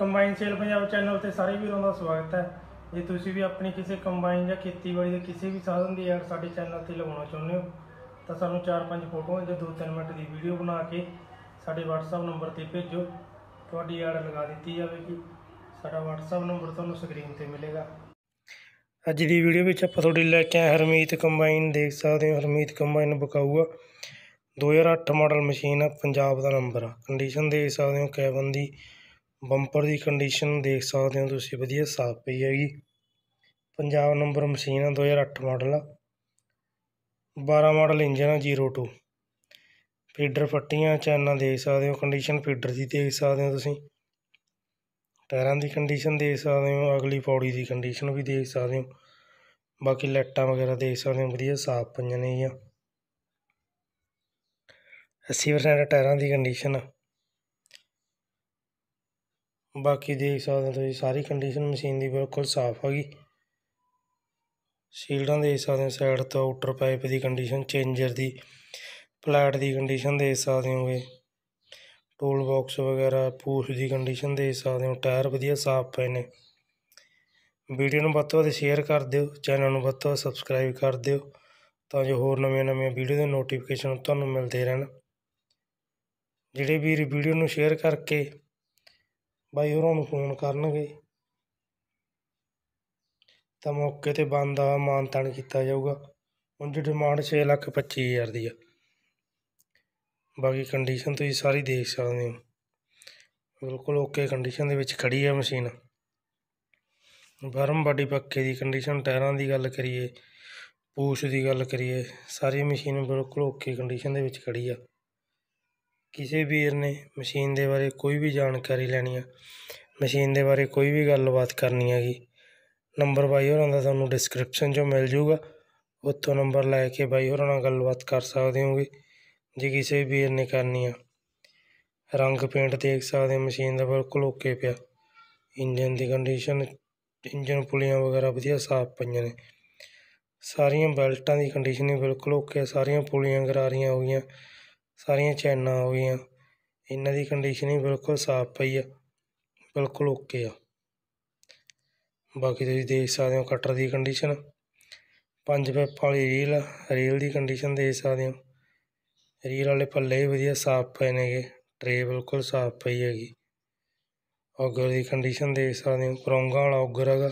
Combine sale Punjab channel ਤੇ ਸਾਰੇ ਵੀਰਾਂ ਦਾ ਸਵਾਗਤ ਹੈ। ਜੇ ਤੁਸੀਂ ਵੀ ਆਪਣੀ ਕਿਸੇ ਕੰਬਾਈਨ ਜਾਂ ਖੇਤੀਬਾੜੀ ਦੇ ਕਿਸੇ ਵੀ ਸਾਧਨ ਦੀ ਐਡ ਸਾਡੇ ਚੈਨਲ ਤੇ ਲਗਾਉਣਾ ਚਾਹੁੰਦੇ ਹੋ, ਤਾਂ ਸਾਨੂੰ 4-5 ਫੋਟੋਆਂ ਜਾਂ 2-3 ਮਿੰਟ ਦੀ ਵੀਡੀਓ ਬਣਾ ਕੇ ਸਾਡੇ WhatsApp ਨੰਬਰ ਤੇ ਭੇਜੋ। ਤੁਹਾਡੀ ਐਡ ਲਗਾ ਦਿੱਤੀ ਜਾਵੇਗੀ। ਸਾਡਾ WhatsApp ਨੰਬਰ ਤੁਹਾਨੂੰ ਸਕਰੀਨ ਤੇ ਮਿਲੇਗਾ। ਅੱਜ ਦੀ ਵੀਡੀਓ ਵਿੱਚ ਆਪਾਂ ਤੁਹਾਡੇ ਲੈ ਕੇ ਆਏ ਹਰਮੀਤ ਕੰਬਾਈਨ ਦੇਖ ਸਕਦੇ ਹੋ ਹਰਮੀਤ ਕੰਬਾਈਨ ਬਕਾਊਆ। 2008 ਮਾਡਲ ਮਸ਼ੀਨ ਆ, ਪੰਜਾਬ ਦਾ ਨੰਬਰ ਆ। ਕੰਡੀਸ਼ਨ ਦੇਖ ਸਕਦੇ ਹੋ, ਕੈਬਨ ਦੀ ਬੰਪਰ ਦੀ ਕੰਡੀਸ਼ਨ ਦੇਖ ਸਕਦੇ ਹੋ ਤੁਸੀਂ, ਵਧੀਆ ਸਾਫ਼ ਪਈ ਹੈਗੀ। ਪੰਜਾਬ ਨੰਬਰ ਮਸ਼ੀਨ ਆ 2008 ਮਾਡਲ ਆ। 12 ਮਾਡਲ ਇੰਜਨ ਆ 02 ਫੀਡਰ ਫੱਟੀਆਂ ਚੈਨਾਂ ਦੇਖ ਸਕਦੇ ਹੋ ਕੰਡੀਸ਼ਨ ਫੀਡਰ ਦੀ ਦੇਖ ਸਕਦੇ ਹੋ ਤੁਸੀਂ। ਟਾਇਰਾਂ ਦੀ ਕੰਡੀਸ਼ਨ ਦੇਖ ਸਕਦੇ ਹੋ, ਅਗਲੀ ਪੌੜੀ ਦੀ ਕੰਡੀਸ਼ਨ ਵੀ ਦੇਖ ਸਕਦੇ ਹੋ। ਬਾਕੀ ਲਾਈਟਾਂ ਵਗੈਰਾ ਦੇਖ ਸਕਦੇ ਹੋ, ਵਧੀਆ ਸਾਫ਼ ਪਈਆਂ ਨੇ ਜੀ 80% ਟਾਇਰਾਂ ਦੀ ਕੰਡੀਸ਼ਨ ਆ। ਬਾਕੀ ਦੇਖ ਸਕਦੇ ਹੋ ਤੁਸੀਂ, ਸਾਰੀ ਕੰਡੀਸ਼ਨ ਮਸ਼ੀਨ ਦੀ ਬਿਲਕੁਲ ਸਾਫ਼ ਹੈਗੀ ਸ਼ੀਲਡਾਂ ਦੇਖ ਸਕਦੇ ਹੋ ਸਾਈਡ ਤੋਂ ਆਊਟਰ ਪਾਈਪ ਦੀ ਕੰਡੀਸ਼ਨ ਚੇਂਜਰ ਦੀ ਪਲੇਟ ਦੀ ਕੰਡੀਸ਼ਨ ਦੇਖ ਸਕਦੇ ਹੋਗੇ। ਟੂਲ ਬਾਕਸ ਵਗੈਰਾ, ਪੂਛ ਦੀ ਕੰਡੀਸ਼ਨ ਦੇਖ ਸਕਦੇ ਹੋ ਟਾਇਰ ਵਧੀਆ ਸਾਫ਼ ਪਏ ਨੇ। ਵੀਡੀਓ ਨੂੰ ਵੱਧ ਤੋਂ ਵੱਧ ਸ਼ੇਅਰ ਕਰ ਦਿਓ ਚੈਨਲ ਨੂੰ ਵੱਧ ਤੋਂ ਵੱਧ ਸਬਸਕ੍ਰਾਈਬ ਕਰ ਦਿਓ, ਤਾਂ ਜੋ ਹੋਰ ਨਵੀਆਂ ਨਵੀਆਂ ਵੀਡੀਓ ਦੇ ਨੋਟੀਫਿਕੇਸ਼ਨ ਤੁਹਾਨੂੰ ਮਿਲਦੇ ਰਹਿਣ। ਜਿਹੜੇ ਵੀਰ ਵੀਡੀਓ ਨੂੰ ਸ਼ੇਅਰ ਕਰਕੇ ਬਾਈ ਹੋਰਾਂ ਨੂੰ ਫੋਨ ਕਰਨਗੇ। ਤਾਂ ਮੌਕੇ ਤੇ ਬਣਦਾ ਮਾਨ ਤਾਨ ਕੀਤਾ ਜਾਊਗਾ। ਹੁਣ ਦੀ ਡਿਮਾਂਡ ਛੇ ਲੱਖ 25 ਹਜ਼ਾਰ ਦੀ ਆ। ਬਾਕੀ ਕੰਡੀਸ਼ਨ ਤੁਸੀਂ ਸਾਰੀ ਦੇਖ ਸਕਦੇ ਹੋ। ਬਿਲਕੁਲ ਓਕੇ ਕੰਡੀਸ਼ਨ ਦੇ ਵਿੱਚ ਖੜੀ ਆ ਮਸ਼ੀਨ। ਬਰਮ ਬਾਡੀ ਪੱਕੇ ਦੀ ਕੰਡੀਸ਼ਨ ਟਾਇਰਾਂ ਦੀ ਗੱਲ ਕਰੀਏ, ਪੂਛ ਦੀ ਗੱਲ ਕਰੀਏ, ਸਾਰੀ ਮਸ਼ੀਨ ਬਿਲਕੁਲ ਓਕੇ ਕੰਡੀਸ਼ਨ ਦੇ ਵਿੱਚ ਖੜੀ ਆ। ਕਿਸੇ ਵੀਰ ਨੇ ਮਸ਼ੀਨ ਦੇ ਬਾਰੇ ਕੋਈ ਵੀ ਜਾਣਕਾਰੀ ਲੈਣੀ ਆ, ਮਸ਼ੀਨ ਦੇ ਬਾਰੇ ਕੋਈ ਵੀ ਗੱਲਬਾਤ ਕਰਨੀ ਹੈਗੀ, ਨੰਬਰ ਬਾਈ ਹੋਰਾਂ ਦਾ ਤੁਹਾਨੂੰ ਡਿਸਕ੍ਰਿਪਸ਼ਨ 'ਚੋਂ ਮਿਲ ਜੂਗਾ ਉੱਥੋਂ ਨੰਬਰ ਲੈ ਕੇ ਬਾਈ ਹੋਰਾਂ ਨਾਲ ਗੱਲਬਾਤ ਕਰ ਸਕਦੇ ਹੋਗੇ, ਜੇ ਕਿਸੇ ਵੀਰ ਨੇ ਕਰਨੀ ਆ। ਰੰਗ ਪੇਂਟ ਦੇਖ ਸਕਦੇ ਮਸ਼ੀਨ ਦਾ ਬਿਲਕੁਲ ਓਕੇ ਪਿਆ। ਇੰਜਨ ਦੀ ਕੰਡੀਸ਼ਨ ਇੰਜਨ ਪੁਲੀਆਂ ਵਗੈਰਾ ਵਧੀਆ ਸਾਫ਼ ਪਈਆਂ ਨੇ। ਸਾਰੀਆਂ ਬੈਲਟਾਂ ਦੀ ਕੰਡੀਸ਼ਨ ਬਿਲਕੁਲ ਓਕੇ ਸਾਰੀਆਂ ਪੁਲੀਆਂ ਗਰਾਰੀਆਂ ਹੋ ਗਈਆਂ। ਸਾਰੀਆਂ ਚੈਨਾਂ ਹੋ ਗਈਆਂ। ਇਹਨਾਂ ਦੀ ਕੰਡੀਸ਼ਨ ਵੀ ਬਿਲਕੁਲ ਸਾਫ਼ ਪਈ ਆ। ਬਿਲਕੁਲ ਓਕੇ ਆ। ਬਾਕੀ ਤੁਸੀਂ ਦੇਖ ਸਕਦੇ ਹੋ ਕਟਰ ਦੀ ਕੰਡੀਸ਼ਨ ਪੰਜ ਪੈਪ ਵਾਲੀ ਰੀਲ ਆ। ਰੀਲ ਦੀ ਕੰਡੀਸ਼ਨ ਦੇਖ ਸਕਦੇ ਹੋ। ਰੀਲ ਵਾਲੇ ਪੱਲੇ ਵੀ ਵਧੀਆ ਸਾਫ਼ ਪਏ ਨੇਗੇ। ਟਰੇ ਬਿਲਕੁਲ ਸਾਫ਼ ਪਈ ਹੈਗੀ। ਔਗਰ ਦੀ ਕੰਡੀਸ਼ਨ ਦੇਖ ਸਕਦੇ ਹੋ। ਕਰੋਂਗਾ ਵਾਲਾ ਔਗਰ ਹੈਗਾ।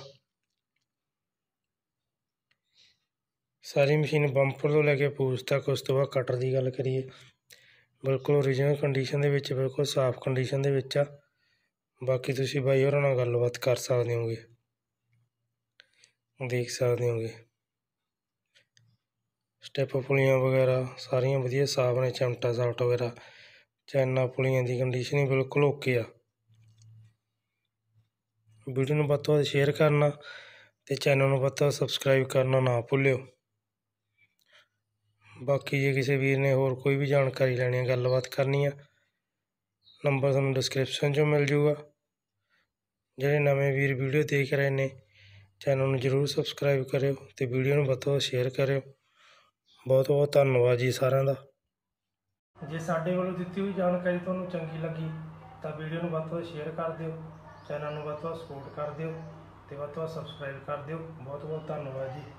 ਸਾਰੀ ਮਸ਼ੀਨ ਬੰਪਰ ਤੋਂ ਲੈ ਕੇ ਪੂਛ ਤੱਕ, ਉਸ ਤੋਂ ਬਾਅਦ ਕਟਰ ਦੀ ਗੱਲ ਕਰੀਏ। ਬਿਲਕੁਲ ਓਰੀਜਨਲ ਕੰਡੀਸ਼ਨ ਦੇ ਵਿੱਚ, ਬਿਲਕੁਲ ਸਾਫ਼ ਕੰਡੀਸ਼ਨ ਦੇ ਵਿੱਚ ਆ। ਬਾਕੀ ਤੁਸੀਂ ਬਾਈ ਹੋਰਾਂ ਨਾਲ ਗੱਲਬਾਤ ਕਰ ਸਕਦੇ ਹੋਗੇ। ਦੇਖ ਸਕਦੇ ਹੋਗੇ। ਸਟੈਪ ਪੁਲੀਆਂ ਵਗੈਰਾ ਸਾਰੀਆਂ ਵਧੀਆ ਸਾਫ਼ ਨੇ, ਚਮਟਾ ਸਾਫਟ ਵਗੈਰਾ। ਚੈਨਾ ਪੁਲੀਆਂ ਦੀ ਕੰਡੀਸ਼ਨ ਹੀ ਬਿਲਕੁਲ ਓਕੇ ਆ। ਵੀਡੀਓ ਨੂੰ ਵੱਧ ਤੋਂ ਵੱਧ ਸ਼ੇਅਰ ਕਰਨਾ ਤੇ ਚੈਨਲ ਨੂੰ ਵੱਧ ਤੋਂ ਵੱਧ ਸਬਸਕ੍ਰਾਈਬ ਕਰਨਾ ਨਾ ਭੁੱਲਿਓ। ਬਾਕੀ ਜੇ ਕਿਸੇ ਵੀਰ ਨੇ ਹੋਰ ਕੋਈ ਵੀ ਜਾਣਕਾਰੀ ਲੈਣੀ ਹੈ, ਗੱਲਬਾਤ ਕਰਨੀ ਆ ਨੰਬਰ ਤੁਹਾਨੂੰ ਡਿਸਕ੍ਰਿਪਸ਼ਨ 'ਚੋਂ ਮਿਲ ਜੂਗਾ। ਜਿਹੜੇ ਨਵੇਂ ਵੀਰ ਵੀਡੀਓ ਦੇਖ ਰਹੇ ਨੇ, ਚੈਨਲ ਨੂੰ ਜਰੂਰ ਸਬਸਕ੍ਰਾਈਬ ਕਰਿਓ ਤੇ ਵੀਡੀਓ ਨੂੰ ਵੱਧ ਤੋਂ ਵੱਧ ਸ਼ੇਅਰ ਕਰਿਓ। ਬਹੁਤ ਬਹੁਤ ਧੰਨਵਾਦ ਜੀ ਸਾਰਿਆਂ ਦਾ। ਜੇ ਸਾਡੇ ਵੱਲੋਂ ਦਿੱਤੀ ਹੋਈ ਜਾਣਕਾਰੀ ਤੁਹਾਨੂੰ ਚੰਗੀ ਲੱਗੀ, ਤਾਂ ਵੀਡੀਓ ਨੂੰ ਵੱਧ ਤੋਂ ਵੱਧ ਸ਼ੇਅਰ ਕਰ ਦਿਓ, ਚੈਨਲ ਨੂੰ ਵੱਧ ਤੋਂ ਵੱਧ ਸਪੋਰਟ ਕਰ ਦਿਓ ਤੇ ਵੱਧ ਤੋਂ ਵੱਧ ਸਬਸਕ੍ਰਾਈਬ ਕਰ ਦਿਓ। ਬਹੁਤ ਬਹੁਤ ਧੰਨਵਾਦ ਜੀ।